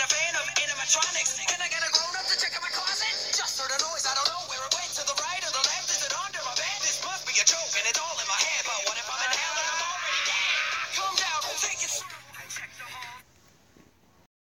in a fan of animatronics.